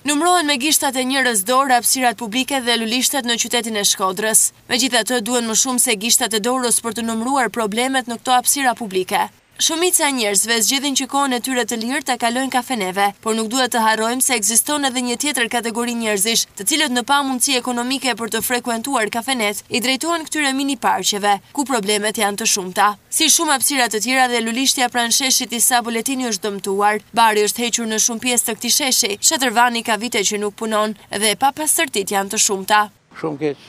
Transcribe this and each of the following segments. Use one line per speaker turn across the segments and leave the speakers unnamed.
Numërohen me gishtat e njërës dorë hapësirat publike dhe lulishtet në qytetin e Shkodrës. Megjithatë, duhen më shumë se gishtat e dorës për të numëruar problemet në këto hapësira publike. Shumica e njerëzve zgjedhin që kohën e tyre të lirë ta kalojnë kafeneve, por nuk duhet të harrojmë se ekziston edhe një tjetër kategori njerëzish, të cilët në pamundësi ekonomike për të frekuentuar kafenetë, i drejtohen këtyre mini-parqeve, ku problemet janë të shumta. Si shumë hapësira të tjera dhe lulishtja pranë sheshit Isa Buletini është dëmtuar. Bari është hequr në shumë pjesë të këtij sheshi. Shatërvani ka vite që nuk punon dhe papastërtitë janë të shumta.
Shumë keq.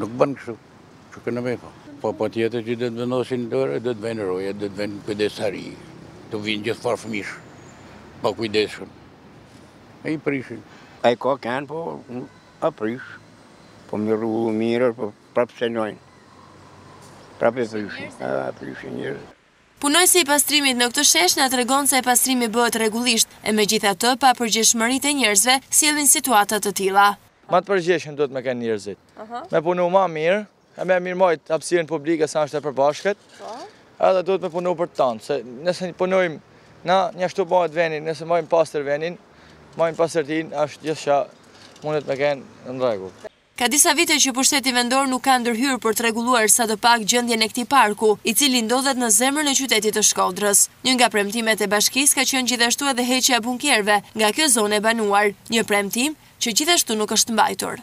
Nuk bën kështu. Ekonomi po. Po patjetër që duhet të vendosin dorë, duhet të bëjnë roje, duhet të bëjnë kujdesari. Të vinë gjithfarë fëmijësh pakujdesshëm. E i prishin.
Ai ka kanë, po a prishë. Po më rrugë mirë, po Prapë cenojnë. Prapë e prishin. A, prishin njerëzit.
Punonjësi i pastrimit në këtë shesh na tregon se pastrimi bëhet rregullisht, e megjithatë, papërgjegjshmëritë e njerëzve sjellin situata të tilla.
Ma të përgjegjshëm duhet me kenë njerëzit. Me punu ma mirë, e me mirëmbajtë hapësirën publike se është e përbashkët, edhe duhet me punu për të tanë, se nëse punojmë na, njashtu bahet veni, nëse majmë pastër venin, majmë pastërtinë, është gjithçka mundet me kenë në rregull.
Ka disa vite që pushteti vendor nuk ka ndërhyrë për të rregulluar sadopak gjendjen e këtij parku, i cili ndodhet në zemrën e qytetit të Shkodrës. Një nga premtimet e bashkisë ka qenë gjithashtu edhe heqja e bunkerëve nga kjo zonë e banuar, një premtim që gjithashtu nuk është mbajtur.